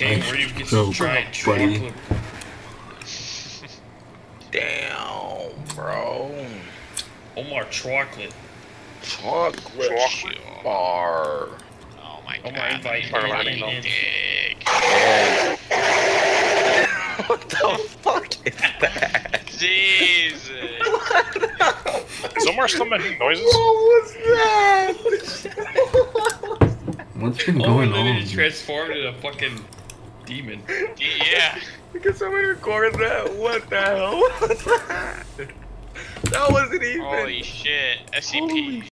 Okay, where do you get So, some dried buddy. chocolate? Damn, bro. Omar chocolate. Chocolate, Chocolate. bar. Oh my Omar god. invite Talk me about to anal eat it. dick. what the fuck is that? Jesus. Is Omar still making noises? What was that? What's been Omar going literally on? transformed into a fucking demon. Yeah. Because somebody recorded that. What the hell was that? That wasn't even. Holy shit. SCP.